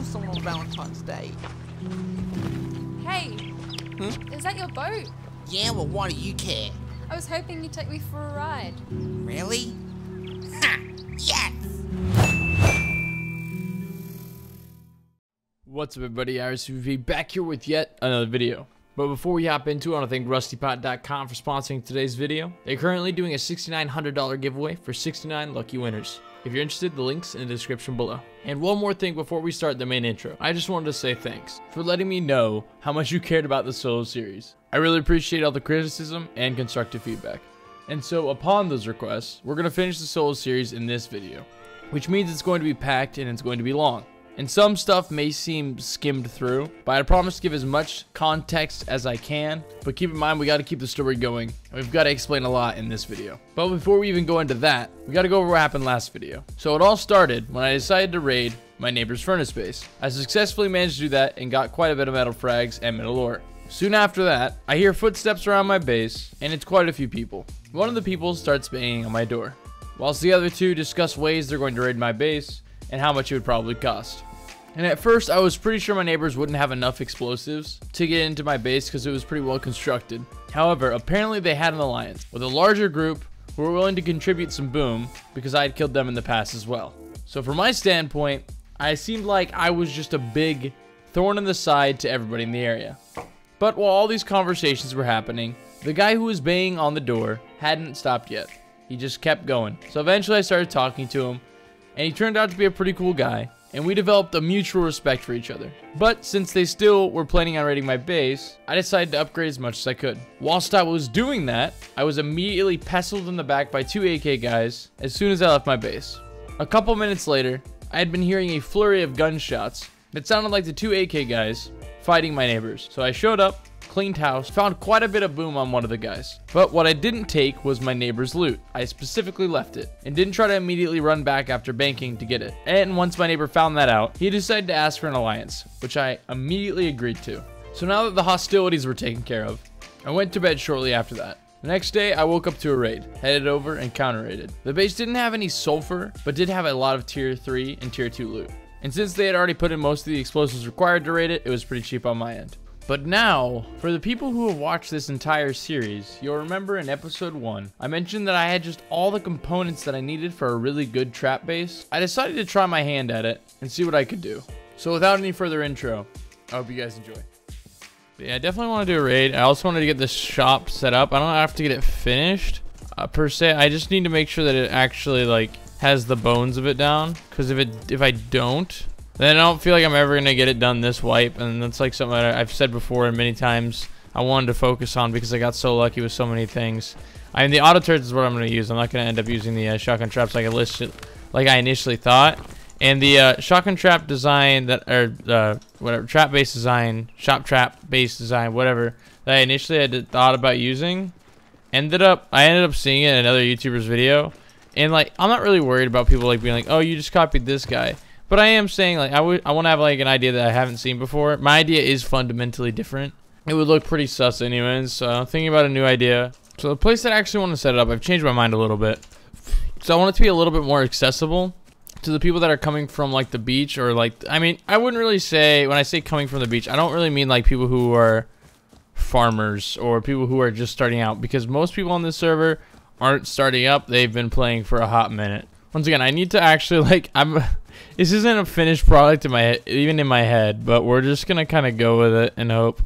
love someone on Valentine's Day. Hey, Hmm? is that your boat? Yeah, well, why do you care? I was hoping you'd take me for a ride. Really? Ha! Yes! What's up everybody, RSVP back here with yet another video. But before we hop into it, I want to thank RustyPot.com for sponsoring today's video. They're currently doing a $6,900 giveaway for 69 lucky winners. If you're interested, the link's in the description below. And one more thing before we start the main intro. I just wanted to say thanks for letting me know how much you cared about the solo series. I really appreciate all the criticism and constructive feedback. And so upon those requests, we're going to finish the solo series in this video. Which means it's going to be packed and it's going to be long. And some stuff may seem skimmed through, but I promise to give as much context as I can. But keep in mind, we got to keep the story going, we've got to explain a lot in this video. But before we even go into that, we got to go over what happened last video. So it all started when I decided to raid my neighbor's furnace base. I successfully managed to do that and got quite a bit of metal frags and metal ore. Soon after that, I hear footsteps around my base, and it's quite a few people. One of the people starts banging on my door, whilst the other two discuss ways they're going to raid my base and how much it would probably cost. And at first, I was pretty sure my neighbors wouldn't have enough explosives to get into my base because it was pretty well constructed. However, apparently they had an alliance with a larger group who were willing to contribute some boom because I had killed them in the past as well. So from my standpoint, I seemed like I was just a big thorn in the side to everybody in the area. But while all these conversations were happening, the guy who was banging on the door hadn't stopped yet. He just kept going. So eventually I started talking to him, and he turned out to be a pretty cool guy, and we developed a mutual respect for each other. But since they still were planning on raiding my base, I decided to upgrade as much as I could. Whilst I was doing that, I was immediately pestled in the back by two AK guys as soon as I left my base. A couple minutes later, I had been hearing a flurry of gunshots that sounded like the two AK guys fighting my neighbors. So I showed up, cleaned house, found quite a bit of boom on one of the guys. But what I didn't take was my neighbor's loot. I specifically left it and didn't try to immediately run back after banking to get it. And once my neighbor found that out, he decided to ask for an alliance, which I immediately agreed to. So now that the hostilities were taken care of, I went to bed shortly after that. The next day, I woke up to a raid, headed over and counter raided. The base didn't have any sulfur, but did have a lot of tier 3 and tier 2 loot. And since they had already put in most of the explosives required to raid it, it was pretty cheap on my end. But now, for the people who have watched this entire series, you'll remember in episode 1, I mentioned that I had just all the components that I needed for a really good trap base. I decided to try my hand at it and see what I could do. So without any further intro, I hope you guys enjoy. But yeah, I definitely want to do a raid. I also wanted to get this shop set up. I don't have to get it finished uh, per se. I just need to make sure that it actually like has the bones of it down. Because if it if I don't, then I don't feel like I'm ever gonna get it done this wipe. And that's like something that I've said before and many times. I wanted to focus on because I got so lucky with so many things. I mean, the auto turrets is what I'm gonna use. I'm not gonna end up using the uh, shotgun traps like I listed, like I initially thought. And the uh, shotgun trap design that, or uh, whatever, trap base design, shop trap base design, whatever, that I initially had thought about using, ended up, I ended up seeing it in another YouTuber's video. And like, I'm not really worried about people like being like, oh, you just copied this guy. But I am saying like, I would, I want to have like an idea that I haven't seen before. My idea is fundamentally different. It would look pretty sus anyways. So I'm thinking about a new idea. So the place that I actually want to set it up, I've changed my mind a little bit. So I want it to be a little bit more accessible to the people that are coming from like the beach or like I mean I wouldn't really say when I say coming from the beach I don't really mean like people who are farmers or people who are just starting out because most people on this server aren't starting up they've been playing for a hot minute once again I need to actually like I'm this isn't a finished product in my even in my head but we're just gonna kind of go with it and hope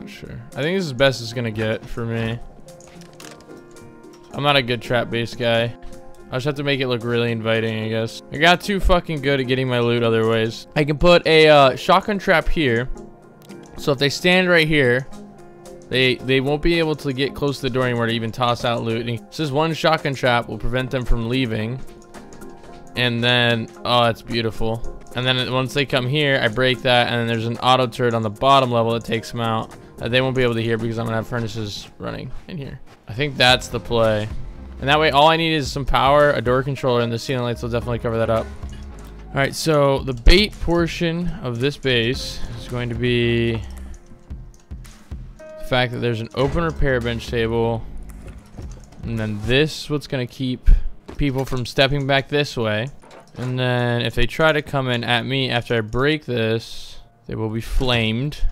Not sure. I think this is best it's gonna get for me. I'm not a good trap-based guy. I just have to make it look really inviting, I guess. I got too fucking good at getting my loot other ways. I can put a uh, shotgun trap here. So if they stand right here, they they won't be able to get close to the door anymore to even toss out loot. And this one shotgun trap will prevent them from leaving. And then, oh, that's beautiful. And then once they come here, I break that, and then there's an auto turret on the bottom level that takes them out. That they won't be able to hear because I'm gonna have furnaces running in here. I think that's the play. And that way, all I need is some power, a door controller, and the ceiling lights will definitely cover that up. All right, so the bait portion of this base is going to be the fact that there's an open repair bench table. And then this is what's to keep people from stepping back this way. And then if they try to come in at me after I break this, they will be flamed.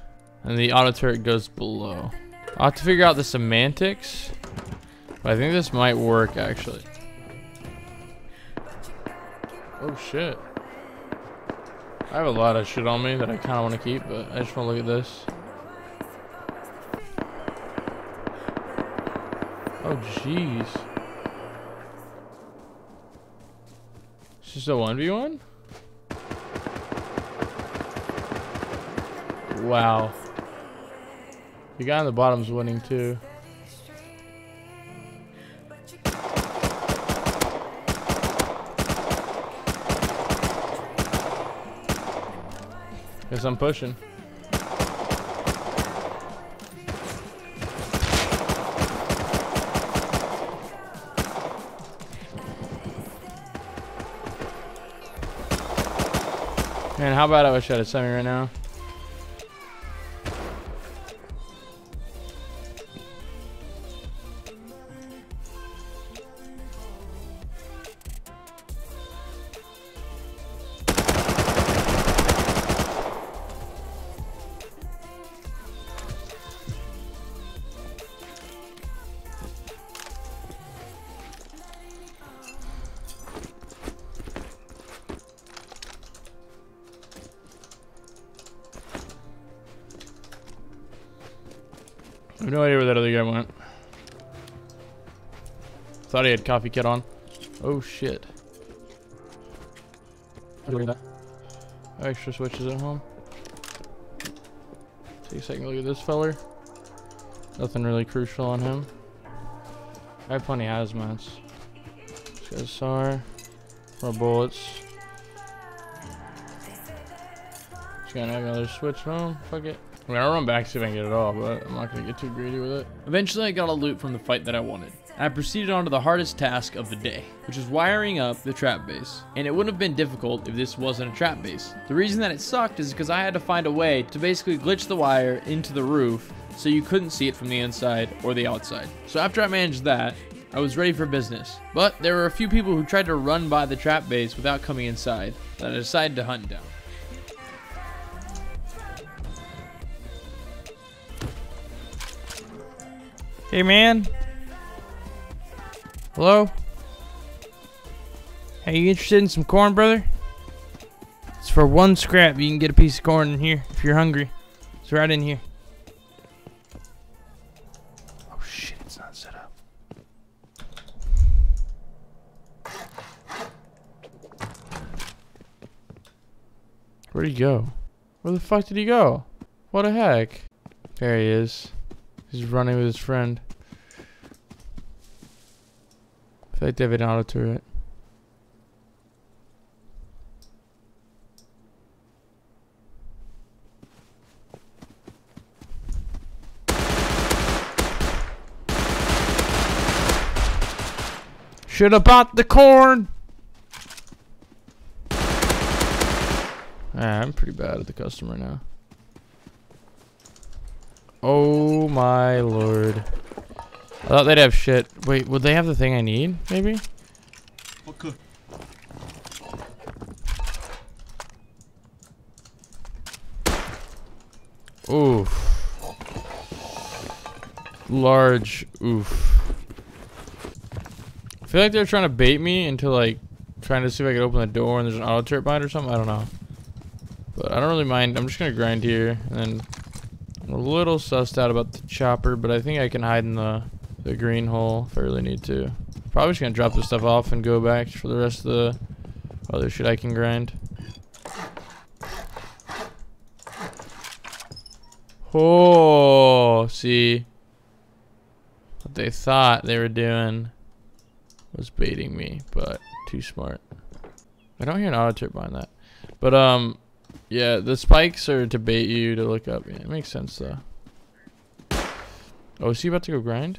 And the auto turret goes below. I'll have to figure out the semantics. But I think this might work, actually. Oh, shit. I have a lot of shit on me that I kind of want to keep, but I just want to look at this. Oh, jeez. It's just a 1v1? Wow. The guy on the bottom's winning, too. Guess I'm pushing. Man, how about I wish I had a semi right now? No idea where that other guy went. Thought he had coffee kit on. Oh shit. That. Extra switches at home. Take a second look at this feller. Nothing really crucial on him. I have plenty of hazmats. This guy's SAR. More bullets. Just gonna have another switch home. Fuck it. I mean, I'll run back see if I can get it all, but I'm not going to get too greedy with it. Eventually, I got a loot from the fight that I wanted. I proceeded on to the hardest task of the day, which is wiring up the trap base. And it wouldn't have been difficult if this wasn't a trap base. The reason that it sucked is because I had to find a way to basically glitch the wire into the roof so you couldn't see it from the inside or the outside. So after I managed that, I was ready for business. But there were a few people who tried to run by the trap base without coming inside that I decided to hunt down. Hey, man. Hello? Hey, you interested in some corn, brother? It's for one scrap. You can get a piece of corn in here if you're hungry. It's right in here. Oh, shit. It's not set up. Where'd he go? Where the fuck did he go? What the heck? There he is. He's running with his friend. I feel like they have an auto turret. Should have bought the corn. Ah, I'm pretty bad at the customer now. Oh my lord. I thought they'd have shit. Wait, would they have the thing I need, maybe? Okay. Oof. Large oof. I feel like they're trying to bait me into like trying to see if I can open the door and there's an auto turret behind or something. I don't know. But I don't really mind. I'm just gonna grind here and then I'm a little sussed out about the chopper, but I think I can hide in the, the green hole if I really need to. Probably just gonna drop this stuff off and go back for the rest of the other shit I can grind. Oh, see. What they thought they were doing was baiting me, but too smart. I don't hear an auto turret behind that. But, um, yeah, the spikes are to bait you to look up. Yeah, it makes sense, though. Oh, is he about to go grind?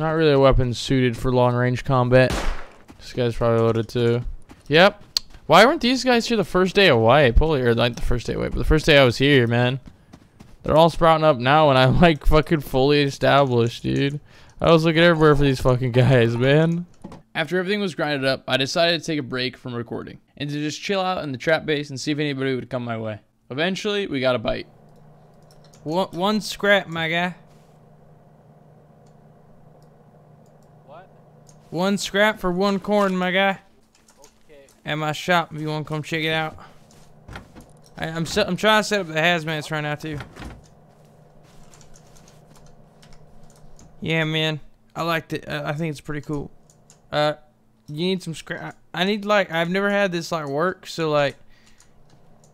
Not really a weapon suited for long range combat. This guy's probably loaded too. Yep. Why weren't these guys here the first day of wipe? Holy, or like the first day of wipe, but the first day I was here, man. They're all sprouting up now and I'm like fucking fully established, dude. I was looking everywhere for these fucking guys, man. After everything was grinded up, I decided to take a break from recording and to just chill out in the trap base and see if anybody would come my way. Eventually, we got a bite. One, one scrap, my guy. One scrap for one corn, my guy. Okay. At my shop, if you want to come check it out. I, I'm se- I'm trying to set up the hazmats right now too. Yeah, man, I liked it. I, I think it's pretty cool. Uh, you need some scrap. I need like I've never had this like work, so like,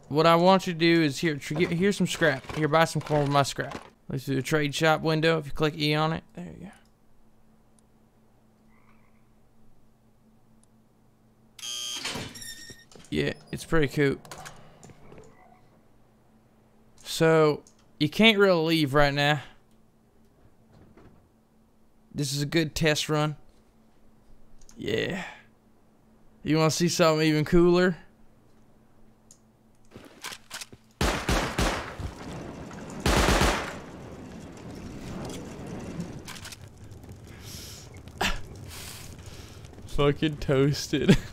what I want you to do is here. Here's some scrap. Here, buy some corn with my scrap. Let's do a trade shop window. If you click E on it, there you go. Yeah, it's pretty cool. So, you can't really leave right now. This is a good test run. Yeah. You want to see something even cooler? Fucking toasted.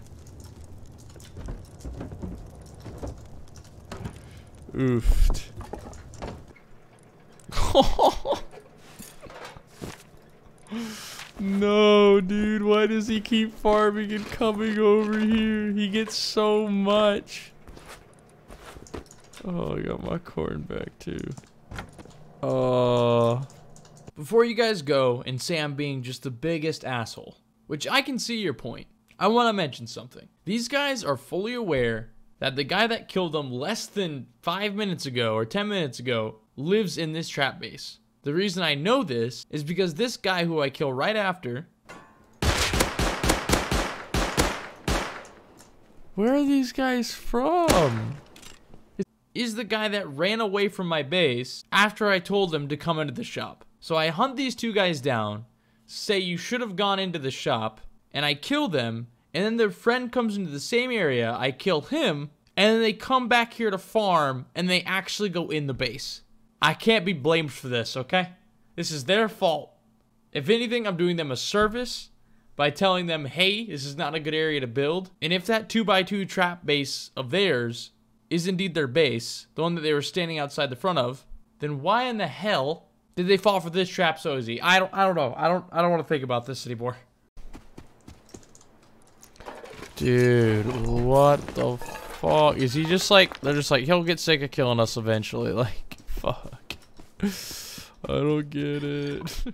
Oofed. no, dude. Why does he keep farming and coming over here? He gets so much. Oh, I got my corn back too. Uh. Before you guys go and say I'm being just the biggest asshole, which I can see your point, I want to mention something. These guys are fully aware that the guy that killed them less than five minutes ago or 10 minutes ago lives in this trap base. The reason I know this is because this guy who I kill right after. Where are these guys from? Is the guy that ran away from my base after I told them to come into the shop. So I hunt these two guys down, say you should have gone into the shop, and I kill them, and then their friend comes into the same area, I kill him, and then they come back here to farm, and they actually go in the base. I can't be blamed for this, okay? This is their fault. If anything, I'm doing them a service by telling them, hey, this is not a good area to build. And if that 2x2 trap base of theirs is indeed their base, the one that they were standing outside the front of, then why in the hell did they fall for this trap so easy? I don't I don't know. I don't I don't want to think about this anymore. Dude, what the fuck? Is he just like they're just like he'll get sick of killing us eventually, like fuck. I don't get it.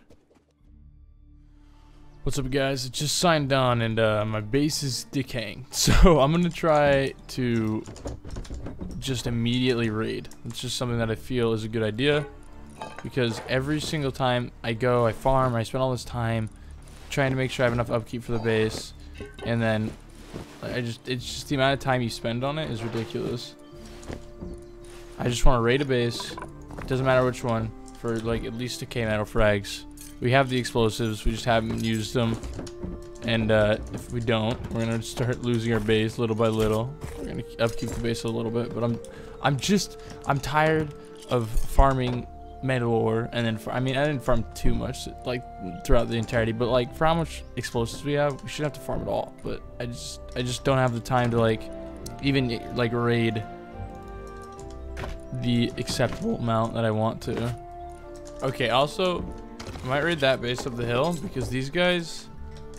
What's up guys? I just signed on and uh, my base is decaying. So I'm gonna try to just immediately raid. It's just something that I feel is a good idea. Because every single time I go, I farm, I spend all this time trying to make sure I have enough upkeep for the base. And then I just it's just the amount of time you spend on it is ridiculous. I just want to raid a base. Doesn't matter which one. For like at least a K metal frags. We have the explosives, we just haven't used them. And uh, if we don't, we're gonna start losing our base little by little. We're gonna upkeep the base a little bit, but I'm, I'm just, I'm tired of farming metal ore, and then I mean I didn't farm too much like throughout the entirety, but like for how much explosives we have, we shouldn't have to farm it all. But I just, I just don't have the time to like, even like raid the acceptable amount that I want to. Okay, also, I might raid that base up the hill because these guys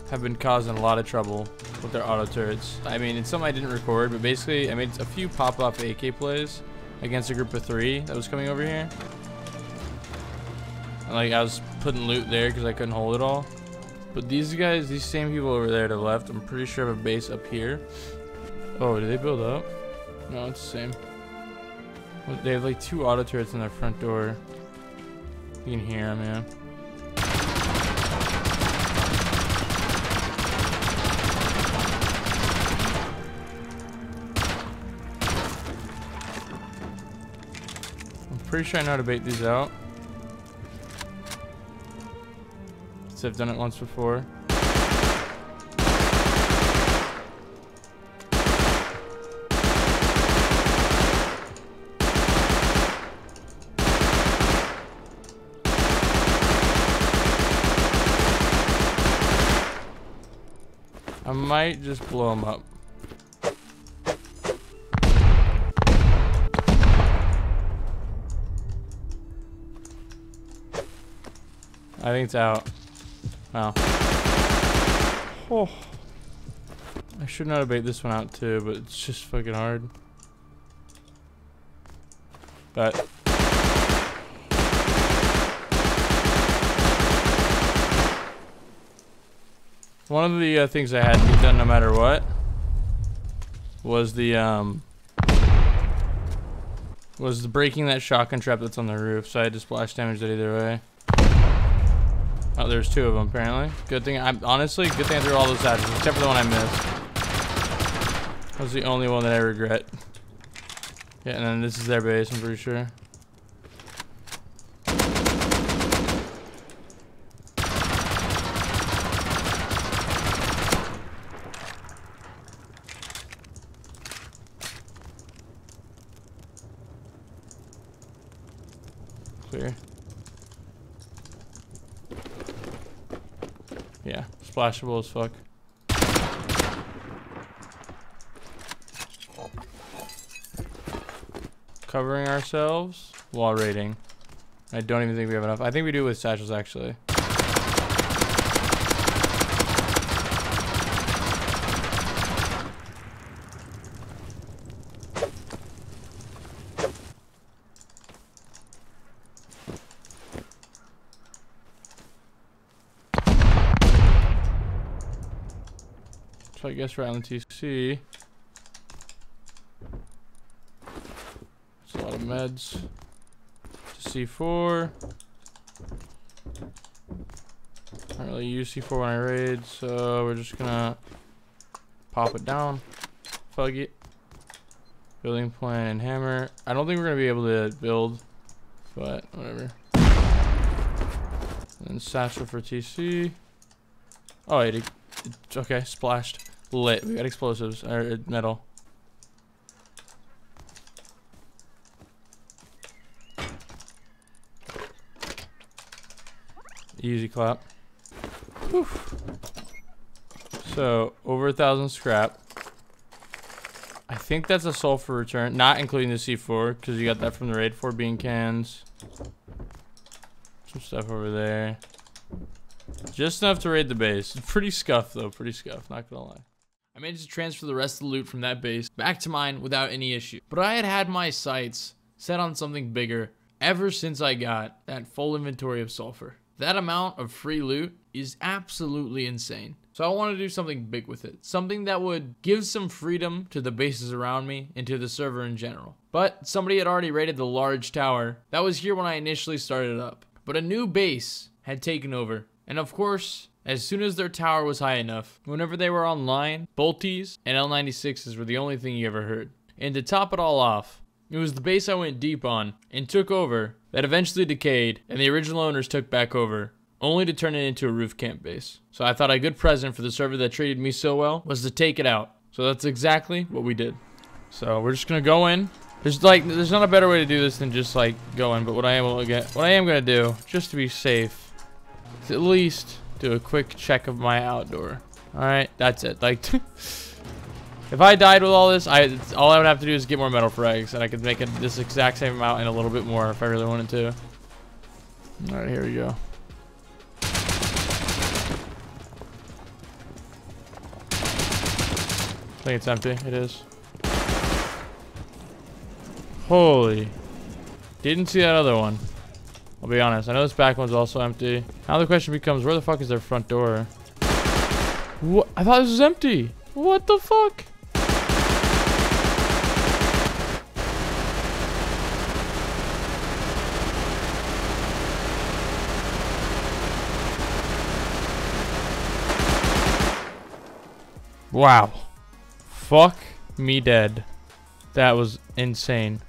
have been causing a lot of trouble with their auto turrets. I mean, it's something I didn't record, but basically I made a few pop-off AK plays against a group of three that was coming over here. Like I was putting loot there because I couldn't hold it all. But these guys, these same people over there to the left, I'm pretty sure have a base up here. Oh, did they build up? No, it's the same. They have like two auto turrets in their front door. You can hear them, yeah. I'm pretty sure I know how to bait these out. Because I've done it once before. I might just blow them up. I think it's out. Wow. Oh. I should not have to bait this one out too, but it's just fucking hard. But one of the uh, things I had to get done no matter what was the um was the breaking that shotgun trap that's on the roof. So I had to splash damage that either way. Oh, there's two of them apparently. Good thing I'm honestly good thing I threw all those at except for the one I missed. That was the only one that I regret. Yeah, and then this is their base. I'm pretty sure. Yeah, splashable as fuck. Covering ourselves while raiding. I don't even think we have enough. I think we do with satchels actually. I guess we're on the TC. It's a lot of meds. To C4. I don't really use C4 when I raid, so we're just gonna pop it down. Fug it. Building plan and hammer. I don't think we're gonna be able to build, but whatever. And then satchel for TC. Oh, it, it okay, splashed. Lit. We got explosives or uh, metal. Easy clap. So over a thousand scrap. I think that's a sulfur return, not including the C4, because you got that from the raid for bean cans. Some stuff over there. Just enough to raid the base. Pretty scuffed though, pretty scuffed, not gonna lie. Managed to transfer the rest of the loot from that base back to mine without any issue. But I had had my sights set on something bigger ever since I got that full inventory of sulfur. That amount of free loot is absolutely insane. So I want to do something big with it. Something that would give some freedom to the bases around me and to the server in general. But somebody had already raided the large tower that was here when I initially started up. But a new base had taken over. And of course, as soon as their tower was high enough, whenever they were online, Bolties and L96s were the only thing you ever heard. And to top it all off, it was the base I went deep on and took over that eventually decayed and the original owners took back over, only to turn it into a roof camp base. So I thought a good present for the server that treated me so well was to take it out. So that's exactly what we did. So we're just gonna go in. There's like, there's not a better way to do this than just like go in, but what I am gonna get, what I am gonna do, just to be safe, is at least do a quick check of my outdoor. Alright, that's it. Like, if I died with all this, I all I would have to do is get more metal frags, and I could make it this exact same amount and a little bit more if I really wanted to. Alright, here we go. I think it's empty. It is. Holy. Didn't see that other one. I'll be honest. I know this back one's also empty. Now the question becomes, where the fuck is their front door? What? I thought this was empty. What the fuck? Wow. Fuck me dead. That was insane.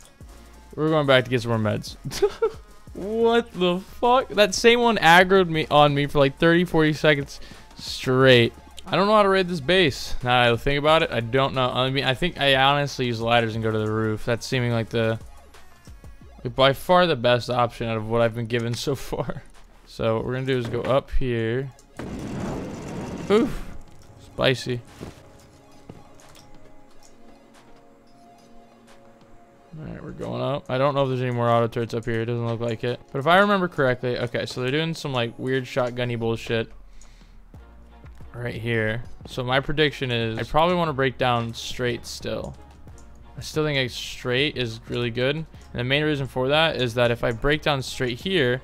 We're going back to get some more meds. what the fuck? That same one aggroed me on me for like 30, 40 seconds straight. I don't know how to raid this base. Now that I think about it, I don't know. I mean, I think I honestly use ladders and go to the roof. That's seeming like the by far the best option out of what I've been given so far. So what we're gonna do is go up here. Oof. Spicy. Alright, we're going up. I don't know if there's any more auto turrets up here. It doesn't look like it. But if I remember correctly, okay, so they're doing some like weird shotgunny bullshit right here. So my prediction is I probably want to break down straight still. I still think a straight is really good. And the main reason for that is that if I break down straight here,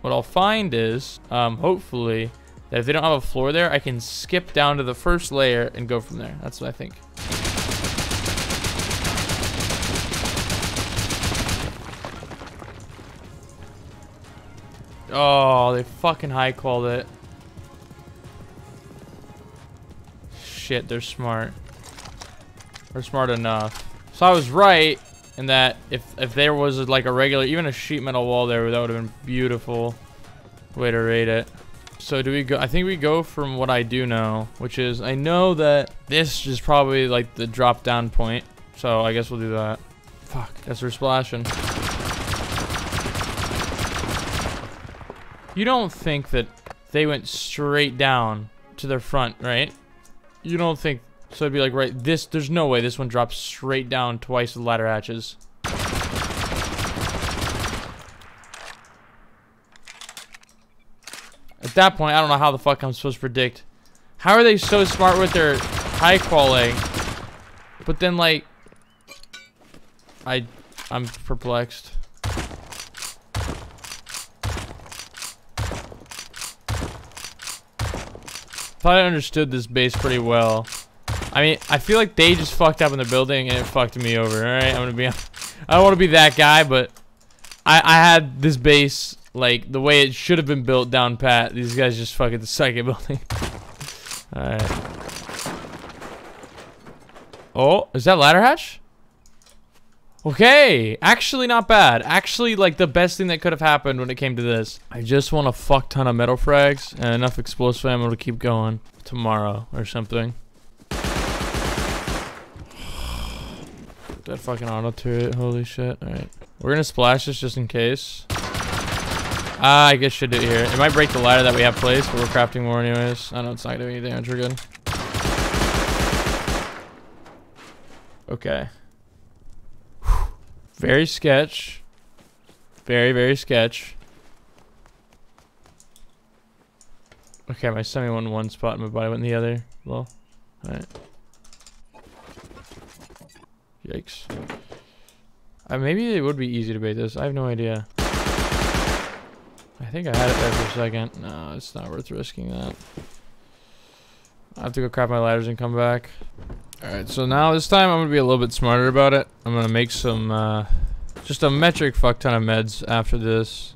what I'll find is, um, hopefully, that if they don't have a floor there, I can skip down to the first layer and go from there. That's what I think. Oh, they fucking high called it. Shit, they're smart. They're smart enough. So I was right in that if if there was like a regular, even a sheet metal wall there, that would have been beautiful way to rate it. So do we go? I think we go from what I do know, which is I know that this is probably like the drop down point. So I guess we'll do that. Fuck, guess we're splashing. You don't think that they went straight down to their front, right? You don't think so? It'd be like right this. There's no way this one drops straight down twice the ladder hatches. At that point, I don't know how the fuck I'm supposed to predict. How are they so smart with their high quality? But then like, I, I'm perplexed. Thought I understood this base pretty well. I mean, I feel like they just fucked up in the building and it fucked me over. All right, I'm gonna be. I don't want to be that guy, but I I had this base like the way it should have been built down pat. These guys just fucking the at building. all right. Oh, is that ladder hatch? Okay, actually not bad. Actually, like the best thing that could have happened when it came to this. I just want a fuck ton of metal frags and enough explosive ammo to keep going tomorrow or something. that fucking auto turret, holy shit. Alright. We're gonna splash this just in case. Ah, I guess should do it here. It might break the ladder that we have placed, but we're crafting more anyways. I know it's not doing any damage, we're good. Okay. Very sketch. Very, very sketch. Okay, my semi went one spot and my body went in the other. Well, alright. Yikes. Uh, maybe it would be easy to bait this. I have no idea. I think I had it there for a second. No, it's not worth risking that. I have to go craft my ladders and come back. Alright, so now this time I'm going to be a little bit smarter about it. I'm going to make some, uh, just a metric fuck ton of meds after this.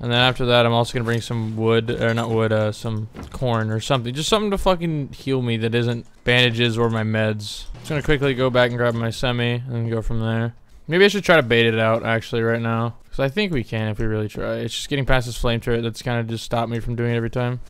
And then after that, I'm also going to bring some wood, or not wood, uh, some corn or something. Just something to fucking heal me that isn't bandages or my meds. Just going to quickly go back and grab my semi and go from there. Maybe I should try to bait it out, actually, right now. Because I think we can if we really try. It's just getting past this flame turret that's kind of just stopped me from doing it every time.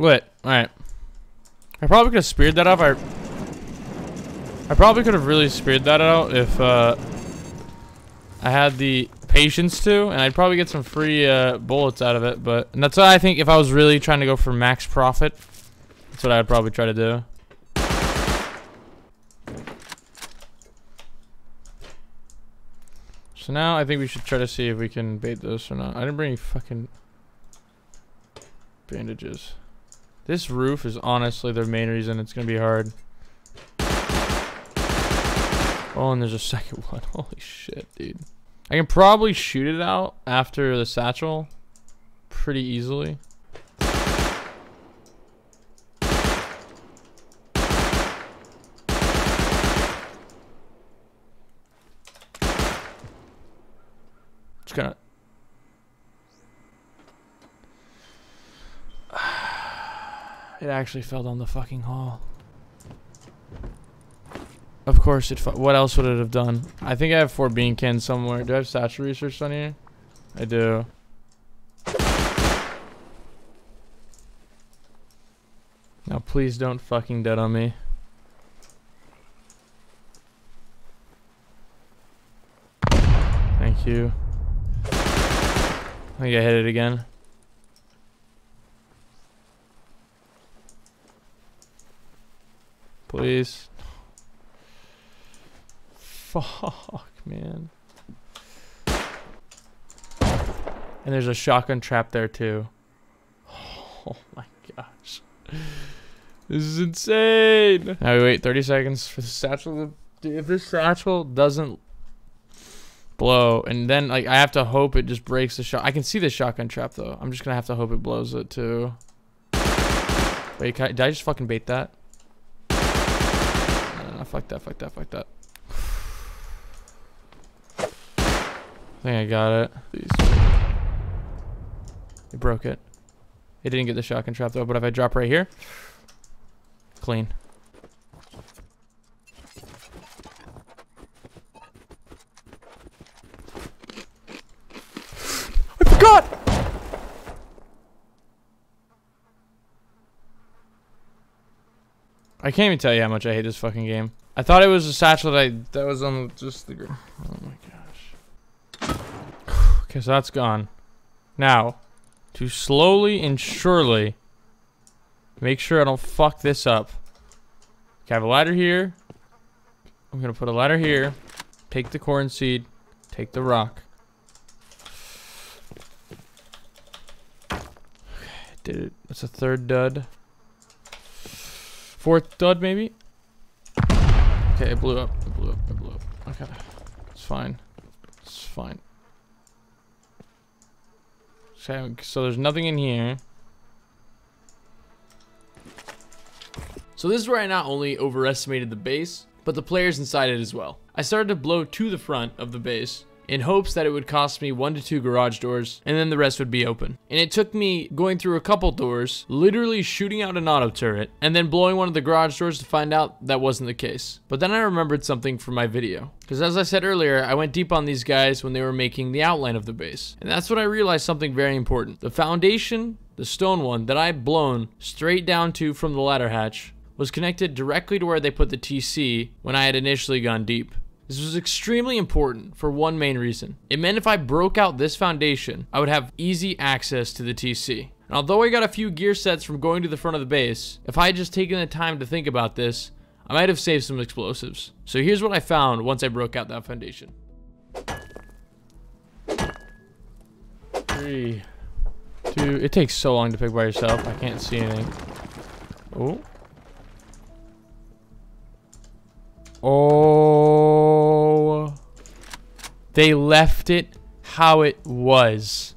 Lit. Alright. I probably could have speared that off. I I probably could have really speared that out if uh I had the patience to, and I'd probably get some free uh, bullets out of it. But that's why I think if I was really trying to go for max profit, that's what I'd probably try to do. So now I think we should try to see if we can bait this or not. I didn't bring any fucking bandages. This roof is honestly the main reason it's gonna be hard. Oh, and there's a second one. Holy shit, dude. I can probably shoot it out after the satchel pretty easily. Just gonna. It actually fell down the fucking hall. Of course it. What else would it have done? I think I have four bean cans somewhere. Do I have satchel research on here? I do. Now please don't fucking dead on me. Thank you. I think I hit it again. Please. Fuck, man. And there's a shotgun trap there too. Oh my gosh. This is insane. Now we wait 30 seconds for the satchel. To, if this satchel doesn't blow, and then like I have to hope it just breaks the shot. I can see the shotgun trap though. I'm just gonna have to hope it blows it too. Wait, I, did I just fucking bait that? Fuck that, fuck that, fuck that. I think I got it. It broke it. It didn't get the shotgun trap though, but if I drop right here, clean. I can't even tell you how much I hate this fucking game. I thought it was a satchel that I that was on just the. Oh my gosh. okay, so that's gone. Now, to slowly and surely make sure I don't fuck this up. Okay, I have a ladder here. I'm gonna put a ladder here. Take the corn seed. Take the rock. Okay, did it. That's a third dud. Fourth dud, maybe? Okay, it blew up. It blew up. It blew up. Okay. It's fine. It's fine. Okay, so there's nothing in here. So this is where I not only overestimated the base, but the players inside it as well. I started to blow to the front of the base in hopes that it would cost me one to two garage doors and then the rest would be open. And it took me going through a couple doors, literally shooting out an auto turret, and then blowing one of the garage doors to find out that wasn't the case. But then I remembered something from my video. Because as I said earlier, I went deep on these guys when they were making the outline of the base. And that's when I realized something very important. The foundation, the stone one, that I had blown straight down to from the ladder hatch was connected directly to where they put the TC when I had initially gone deep. This was extremely important for one main reason. It meant if I broke out this foundation, I would have easy access to the TC. And although I got a few gear sets from going to the front of the base, if I had just taken the time to think about this, I might have saved some explosives. So here's what I found once I broke out that foundation. Three, two. It takes so long to pick by yourself. I can't see anything. Oh. Oh. They left it how it was.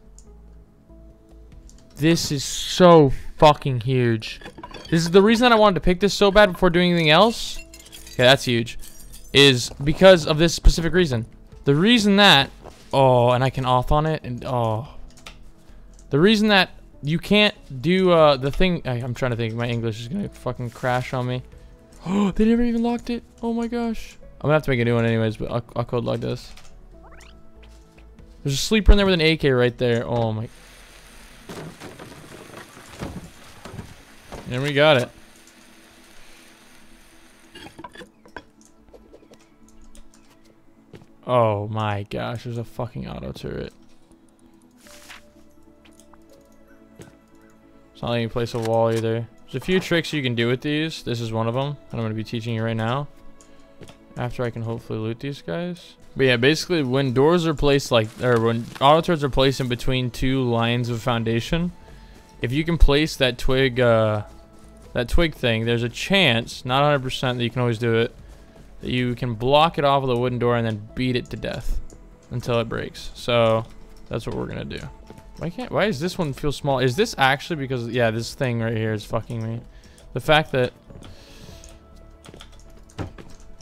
This is so fucking huge. This is the reason that I wanted to pick this so bad before doing anything else. Okay, that's huge. Is because of this specific reason. The reason that... Oh, and I can off on it. And oh. The reason that you can't do uh, the thing... I, I'm trying to think. My English is going to fucking crash on me. Oh, they never even locked it. Oh my gosh. I'm gonna have to make a new one anyways, but I'll, I'll code like this. There's a sleeper in there with an AK right there. Oh my. And we got it. Oh my gosh, there's a fucking auto turret. It's not letting you place a wall either. There's a few tricks you can do with these. This is one of them. And I'm going to be teaching you right now. After I can hopefully loot these guys. But yeah, basically when doors are placed like, or when auto turrets are placed in between two lines of foundation, if you can place that twig, uh, that twig thing, there's a chance, not 100% that you can always do it, that you can block it off with a wooden door and then beat it to death until it breaks. So that's what we're gonna do. Why can't? Why does this one feel small? Is this actually because? Yeah, this thing right here is fucking me. The fact that.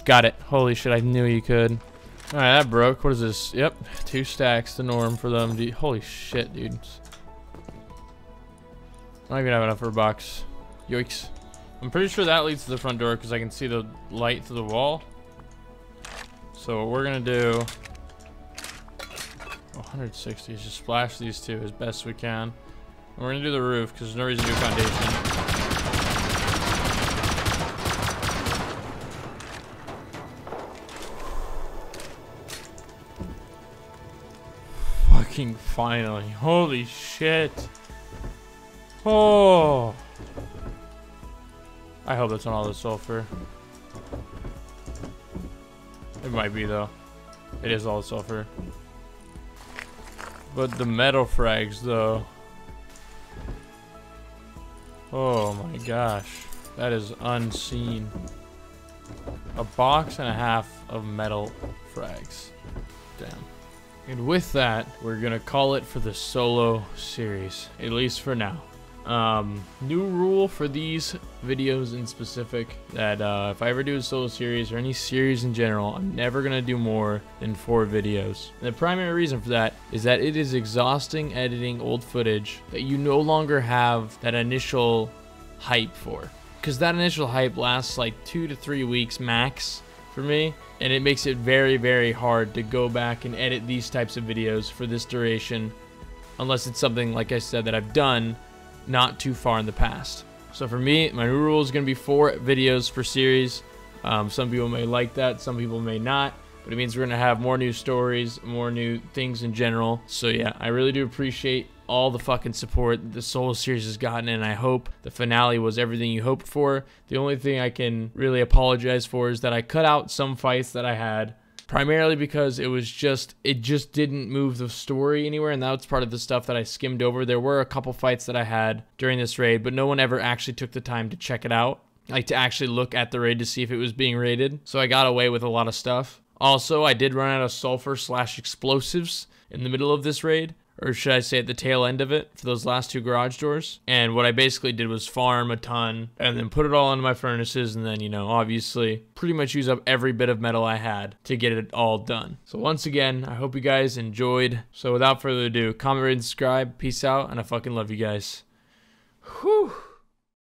Got it. Holy shit! I knew you could. All right, that broke. What is this? Yep, two stacks, the norm for them. Holy shit, dude. I don't even have enough for a box. Yikes. I'm pretty sure that leads to the front door because I can see the light through the wall. So what we're to do... 160 is just splash these two as best we can. And we're to do the roof because there's no reason to do foundation. Fucking finally. Holy shit. Oh. I hope that's not all the sulfur. It might be though. It is all sulfur. But the metal frags though. Oh my gosh. That is unseen. A box and a half of metal frags. Damn. And with that, we're gonna call it for the solo series. At least for now. Um, new rule for these videos in specific that uh, if I ever do a solo series or any series in general, I'm never going to do more than four videos. And the primary reason for that is that it is exhausting editing old footage that you no longer have that initial hype for. Because that initial hype lasts like two to three weeks max for me and it makes it very very hard to go back and edit these types of videos for this duration unless it's something like I said that I've done not too far in the past. So for me, my new rule is going to be four videos per series. Um, some people may like that, some people may not, but it means we're going to have more new stories, more new things in general. So yeah, I really do appreciate all the fucking support the solo series has gotten, and I hope the finale was everything you hoped for. The only thing I can really apologize for is that I cut out some fights that I had primarily because it was just it just didn't move the story anywhere and that's part of the stuff that I skimmed over. There were a couple fights that I had during this raid, but no one ever actually took the time to check it out. Like to actually look at the raid to see if it was being raided. So I got away with a lot of stuff. Also, I did run out of sulfur slash explosives in the middle of this raid or should I say at the tail end of it for those last two garage doors. And what I basically did was farm a ton and then put it all into my furnaces and then, you know, obviously pretty much use up every bit of metal I had to get it all done. So once again, I hope you guys enjoyed. So without further ado, comment, rate, and subscribe. Peace out, and I fucking love you guys. Whew.